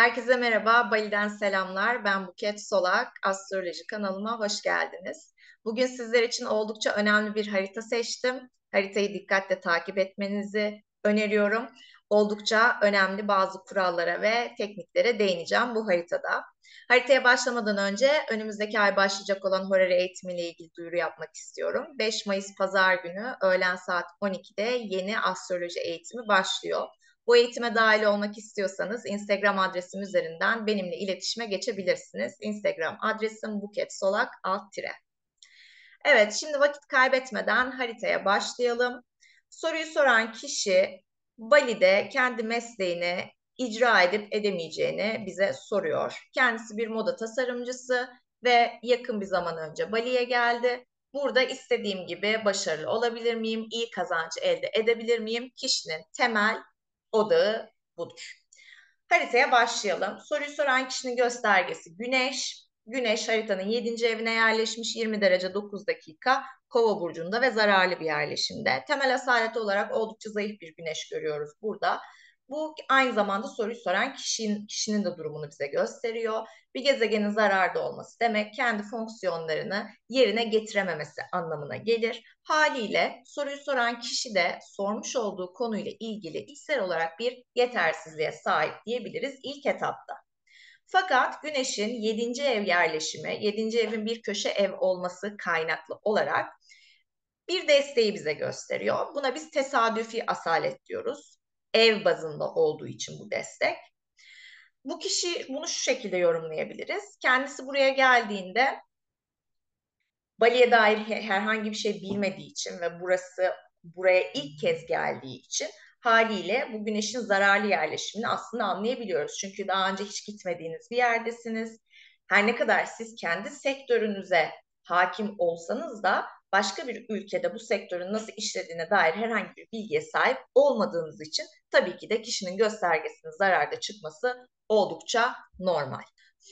Herkese merhaba, Bali'den selamlar. Ben Buket Solak, Astroloji kanalıma hoş geldiniz. Bugün sizler için oldukça önemli bir harita seçtim. Haritayı dikkatle takip etmenizi öneriyorum. Oldukça önemli bazı kurallara ve tekniklere değineceğim bu haritada. Haritaya başlamadan önce önümüzdeki ay başlayacak olan horary eğitimiyle ilgili duyuru yapmak istiyorum. 5 Mayıs Pazar günü öğlen saat 12'de yeni astroloji eğitimi başlıyor. Bu eğitime dahil olmak istiyorsanız Instagram adresim üzerinden benimle iletişime geçebilirsiniz. Instagram adresim buket solak alt tire. Evet şimdi vakit kaybetmeden haritaya başlayalım. Soruyu soran kişi Bali'de kendi mesleğini icra edip edemeyeceğini bize soruyor. Kendisi bir moda tasarımcısı ve yakın bir zaman önce Bali'ye geldi. Burada istediğim gibi başarılı olabilir miyim, iyi kazancı elde edebilir miyim? Kişinin temel odağı budur. Haritaya başlayalım. Soruyu soran kişinin göstergesi Güneş. Güneş haritanın 7. evine yerleşmiş 20 derece 9 dakika Kova burcunda ve zararlı bir yerleşimde. Temel asalet olarak oldukça zayıf bir güneş görüyoruz burada. Bu aynı zamanda soruyu soran kişinin, kişinin de durumunu bize gösteriyor. Bir gezegenin zararda olması demek kendi fonksiyonlarını yerine getirememesi anlamına gelir. Haliyle soruyu soran kişi de sormuş olduğu konuyla ilgili içsel olarak bir yetersizliğe sahip diyebiliriz ilk etapta. Fakat Güneş'in 7. ev yerleşimi, 7. evin bir köşe ev olması kaynaklı olarak bir desteği bize gösteriyor. Buna biz tesadüfi asalet diyoruz ev bazında olduğu için bu destek. Bu kişi bunu şu şekilde yorumlayabiliriz. Kendisi buraya geldiğinde Bali'ye dair herhangi bir şey bilmediği için ve burası buraya ilk kez geldiği için haliyle bu güneşin zararlı yerleşimini aslında anlayabiliyoruz. Çünkü daha önce hiç gitmediğiniz bir yerdesiniz. Her ne kadar siz kendi sektörünüze hakim olsanız da başka bir ülkede bu sektörün nasıl işlediğine dair herhangi bir bilgiye sahip olmadığınız için tabii ki de kişinin göstergesinin zararda çıkması oldukça normal.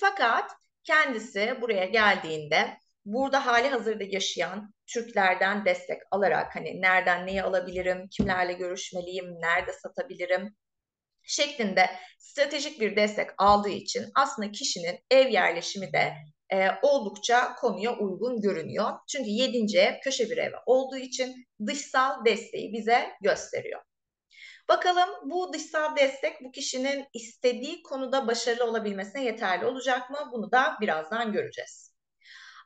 Fakat kendisi buraya geldiğinde burada hali hazırda yaşayan Türklerden destek alarak hani nereden neyi alabilirim, kimlerle görüşmeliyim, nerede satabilirim şeklinde stratejik bir destek aldığı için aslında kişinin ev yerleşimi de e, oldukça konuya uygun görünüyor. Çünkü 7. ev köşe bir ev olduğu için dışsal desteği bize gösteriyor. Bakalım bu dışsal destek bu kişinin istediği konuda başarılı olabilmesine yeterli olacak mı? Bunu da birazdan göreceğiz.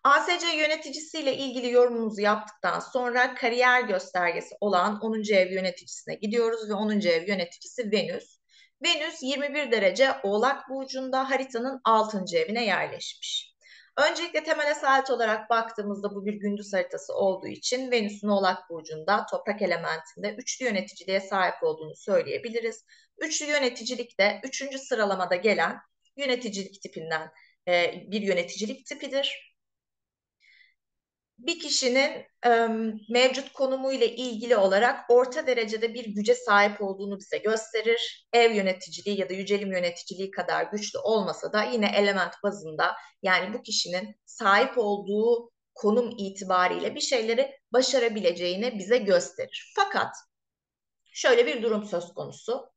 ASC yöneticisiyle ilgili yorumumuzu yaptıktan sonra kariyer göstergesi olan 10. ev yöneticisine gidiyoruz ve 10. ev yöneticisi Venüs. Venüs 21 derece Oğlak burcunda haritanın 6. evine yerleşmiş. Öncelikle temel esaret olarak baktığımızda bu bir gündüz haritası olduğu için Venüs'ün Oğlak Burcu'nda toprak elementinde üçlü yöneticiliğe sahip olduğunu söyleyebiliriz. Üçlü yöneticilik de üçüncü sıralamada gelen yöneticilik tipinden e, bir yöneticilik tipidir bir kişinin e, mevcut konumu ile ilgili olarak orta derecede bir güce sahip olduğunu bize gösterir. Ev yöneticiliği ya da yücelim yöneticiliği kadar güçlü olmasa da yine element bazında yani bu kişinin sahip olduğu konum itibariyle bir şeyleri başarabileceğini bize gösterir. Fakat şöyle bir durum söz konusu.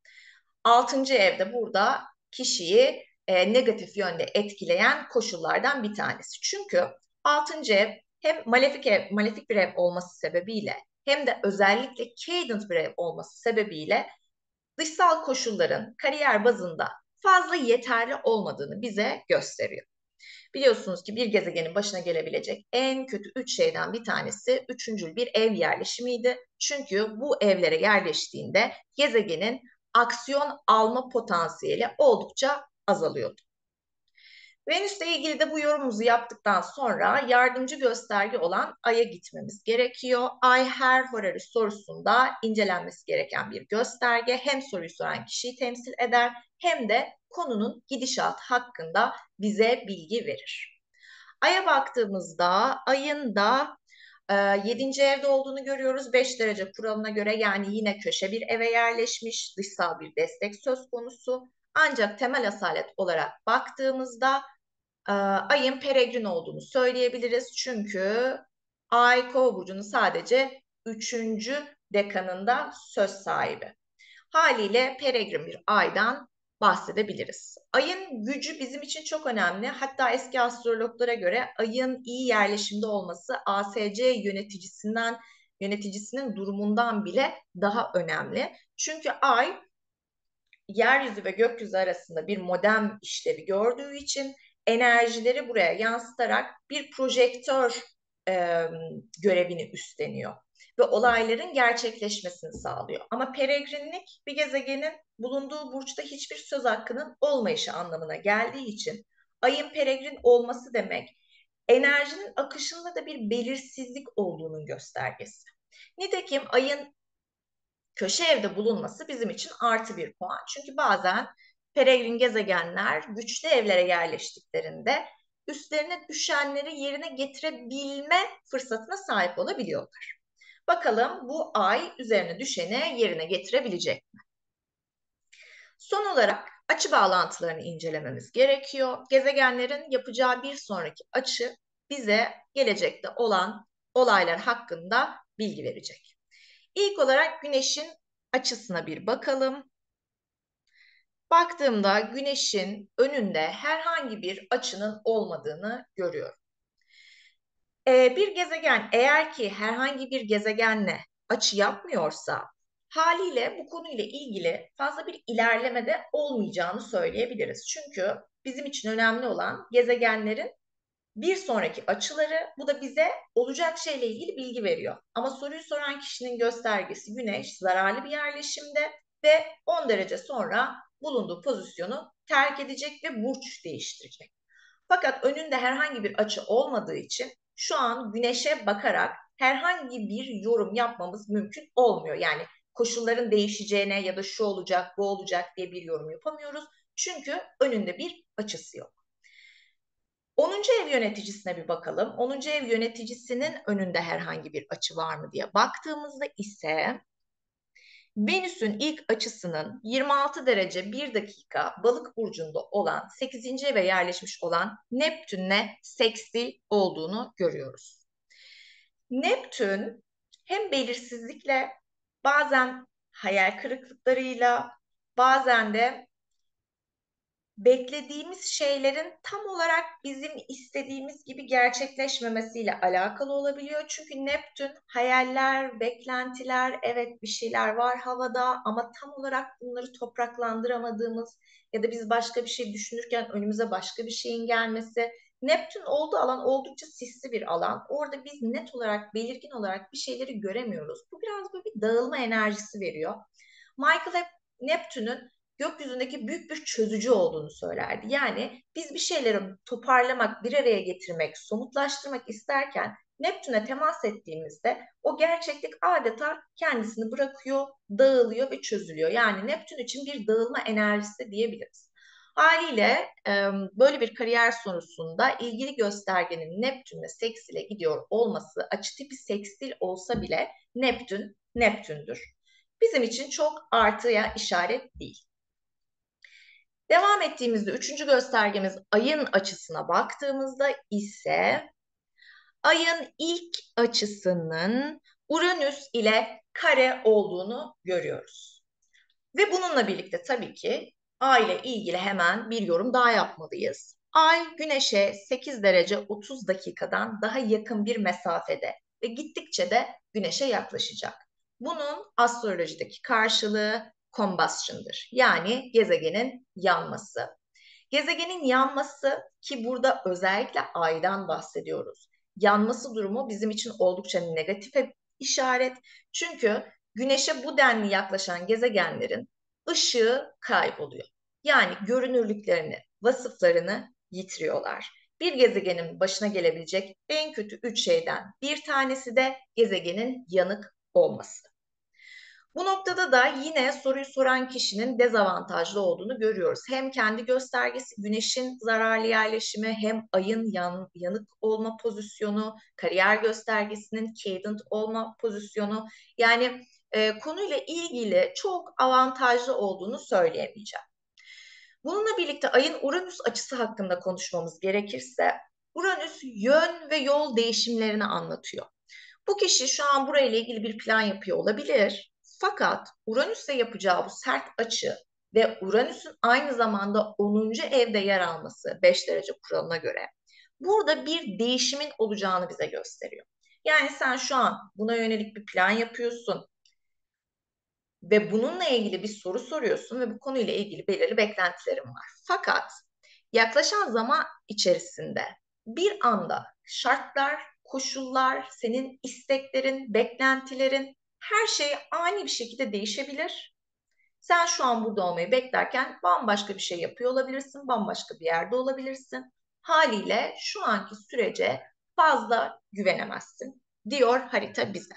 Altıncı evde burada kişiyi e, negatif yönde etkileyen koşullardan bir tanesi. Çünkü altıncı ev hem malefik, ev, malefik bir ev olması sebebiyle hem de özellikle cadent bir ev olması sebebiyle dışsal koşulların kariyer bazında fazla yeterli olmadığını bize gösteriyor. Biliyorsunuz ki bir gezegenin başına gelebilecek en kötü üç şeyden bir tanesi üçüncül bir ev yerleşimiydi. Çünkü bu evlere yerleştiğinde gezegenin aksiyon alma potansiyeli oldukça azalıyordu. Venüs'le ilgili de bu yorumumuzu yaptıktan sonra yardımcı gösterge olan Ay'a gitmemiz gerekiyor. Ay her Horary sorusunda incelenmesi gereken bir gösterge. Hem soruyu soran kişiyi temsil eder hem de konunun gidişat hakkında bize bilgi verir. Ay'a baktığımızda Ay'ın da e, 7. evde olduğunu görüyoruz. 5 derece kuralına göre yani yine köşe bir eve yerleşmiş dışsal bir destek söz konusu. Ancak temel asalet olarak baktığımızda e, ayın peregrin olduğunu söyleyebiliriz. Çünkü ay kova burcunun sadece üçüncü dekanında söz sahibi. Haliyle peregrin bir aydan bahsedebiliriz. Ayın gücü bizim için çok önemli. Hatta eski astrologlara göre ayın iyi yerleşimde olması ASC yöneticisinden yöneticisinin durumundan bile daha önemli. Çünkü ay yeryüzü ve gökyüzü arasında bir modem işlevi gördüğü için enerjileri buraya yansıtarak bir projektör e, görevini üstleniyor ve olayların gerçekleşmesini sağlıyor. Ama peregrinlik bir gezegenin bulunduğu burçta hiçbir söz hakkının olmayışı anlamına geldiği için ayın peregrin olması demek enerjinin akışında da bir belirsizlik olduğunun göstergesi. Nitekim ayın köşe evde bulunması bizim için artı bir puan. Çünkü bazen peregrin gezegenler güçlü evlere yerleştiklerinde üstlerine düşenleri yerine getirebilme fırsatına sahip olabiliyorlar. Bakalım bu ay üzerine düşeni yerine getirebilecek mi? Son olarak açı bağlantılarını incelememiz gerekiyor. Gezegenlerin yapacağı bir sonraki açı bize gelecekte olan olaylar hakkında bilgi verecek. İlk olarak Güneş'in açısına bir bakalım. Baktığımda Güneş'in önünde herhangi bir açının olmadığını görüyorum. Ee, bir gezegen eğer ki herhangi bir gezegenle açı yapmıyorsa haliyle bu konuyla ilgili fazla bir ilerlemede olmayacağını söyleyebiliriz. Çünkü bizim için önemli olan gezegenlerin bir sonraki açıları bu da bize olacak şeyle ilgili bilgi veriyor. Ama soruyu soran kişinin göstergesi güneş zararlı bir yerleşimde ve 10 derece sonra bulunduğu pozisyonu terk edecek ve burç değiştirecek. Fakat önünde herhangi bir açı olmadığı için şu an güneşe bakarak herhangi bir yorum yapmamız mümkün olmuyor. Yani koşulların değişeceğine ya da şu olacak, bu olacak diye bir yorum yapamıyoruz. Çünkü önünde bir açısı yok. 10. ev yöneticisine bir bakalım. 10. ev yöneticisinin önünde herhangi bir açı var mı diye baktığımızda ise Venüs'ün ilk açısının 26 derece 1 dakika balık burcunda olan 8. eve yerleşmiş olan Neptün'le sekstil olduğunu görüyoruz. Neptün hem belirsizlikle bazen hayal kırıklıklarıyla bazen de beklediğimiz şeylerin tam olarak bizim istediğimiz gibi gerçekleşmemesiyle alakalı olabiliyor. Çünkü Neptün hayaller, beklentiler, evet bir şeyler var havada ama tam olarak bunları topraklandıramadığımız ya da biz başka bir şey düşünürken önümüze başka bir şeyin gelmesi. Neptün olduğu alan oldukça sisli bir alan. Orada biz net olarak, belirgin olarak bir şeyleri göremiyoruz. Bu biraz böyle bir dağılma enerjisi veriyor. Michael hep Neptün'ün gökyüzündeki büyük bir çözücü olduğunu söylerdi. Yani biz bir şeyleri toparlamak, bir araya getirmek, somutlaştırmak isterken Neptün'e temas ettiğimizde o gerçeklik adeta kendisini bırakıyor, dağılıyor ve çözülüyor. Yani Neptün için bir dağılma enerjisi diyebiliriz. Haliyle böyle bir kariyer sorusunda ilgili göstergenin Neptün'le seksile gidiyor olması açı tipi sekstil olsa bile Neptün Neptündür. Bizim için çok artıya işaret değil. Devam ettiğimizde üçüncü göstergemiz ayın açısına baktığımızda ise ayın ilk açısının Uranüs ile kare olduğunu görüyoruz. Ve bununla birlikte tabii ki ay ile ilgili hemen bir yorum daha yapmalıyız. Ay güneşe 8 derece 30 dakikadan daha yakın bir mesafede ve gittikçe de güneşe yaklaşacak. Bunun astrolojideki karşılığı combustion'dır. Yani gezegenin yanması. Gezegenin yanması ki burada özellikle aydan bahsediyoruz. Yanması durumu bizim için oldukça negatif işaret. Çünkü güneşe bu denli yaklaşan gezegenlerin ışığı kayboluyor. Yani görünürlüklerini, vasıflarını yitiriyorlar. Bir gezegenin başına gelebilecek en kötü üç şeyden bir tanesi de gezegenin yanık olması. Bu noktada da yine soruyu soran kişinin dezavantajlı olduğunu görüyoruz. Hem kendi göstergesi güneşin zararlı yerleşimi hem ayın yan, yanık olma pozisyonu, kariyer göstergesinin cadent olma pozisyonu. Yani e, konuyla ilgili çok avantajlı olduğunu söyleyemeyeceğim. Bununla birlikte ayın Uranüs açısı hakkında konuşmamız gerekirse Uranüs yön ve yol değişimlerini anlatıyor. Bu kişi şu an burayla ilgili bir plan yapıyor olabilir fakat Uranüs'te yapacağı bu sert açı ve Uranüs'ün aynı zamanda 10. evde yer alması 5 derece kuralına göre burada bir değişimin olacağını bize gösteriyor. Yani sen şu an buna yönelik bir plan yapıyorsun ve bununla ilgili bir soru soruyorsun ve bu konuyla ilgili belirli beklentilerin var. Fakat yaklaşan zaman içerisinde bir anda şartlar, koşullar, senin isteklerin, beklentilerin her şey ani bir şekilde değişebilir. Sen şu an burada olmayı beklerken bambaşka bir şey yapıyor olabilirsin, bambaşka bir yerde olabilirsin. Haliyle şu anki sürece fazla güvenemezsin diyor harita bize.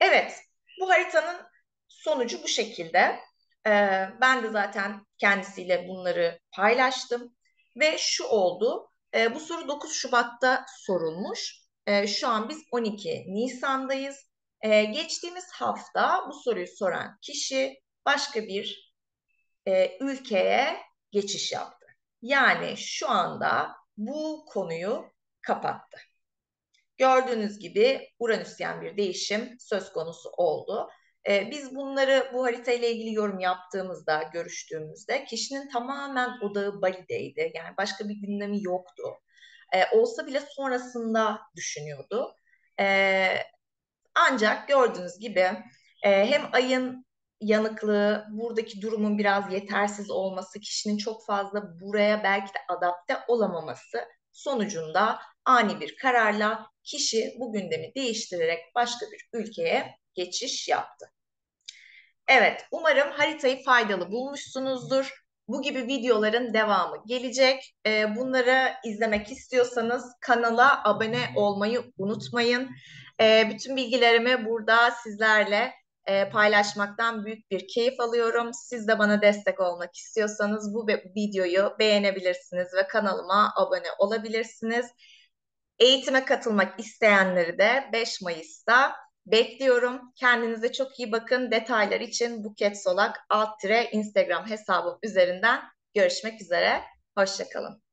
Evet, bu haritanın sonucu bu şekilde. Ee, ben de zaten kendisiyle bunları paylaştım ve şu oldu. Ee, bu soru 9 Şubat'ta sorulmuş. Ee, şu an biz 12 Nisan'dayız. Ee, geçtiğimiz hafta bu soruyu soran kişi başka bir e, ülkeye geçiş yaptı. Yani şu anda bu konuyu kapattı. Gördüğünüz gibi Uranüsyen bir değişim söz konusu oldu. Ee, biz bunları bu harita ile ilgili yorum yaptığımızda, görüştüğümüzde kişinin tamamen odağı Bali'deydi. Yani başka bir gündemi yoktu. Ee, olsa bile sonrasında düşünüyordu. Ee, ancak gördüğünüz gibi e, hem ayın yanıklığı, buradaki durumun biraz yetersiz olması, kişinin çok fazla buraya belki de adapte olamaması sonucunda ani bir kararla kişi bu gündemi değiştirerek başka bir ülkeye geçiş yaptı. Evet, umarım haritayı faydalı bulmuşsunuzdur. Bu gibi videoların devamı gelecek. Ee, bunları izlemek istiyorsanız kanala abone olmayı unutmayın. Ee, bütün bilgilerimi burada sizlerle e, paylaşmaktan büyük bir keyif alıyorum. Siz de bana destek olmak istiyorsanız bu videoyu beğenebilirsiniz ve kanalıma abone olabilirsiniz. Eğitime katılmak isteyenleri de 5 Mayıs'ta bekliyorum. Kendinize çok iyi bakın. Detaylar için Buket Solak alt Instagram hesabım üzerinden görüşmek üzere. Hoşçakalın.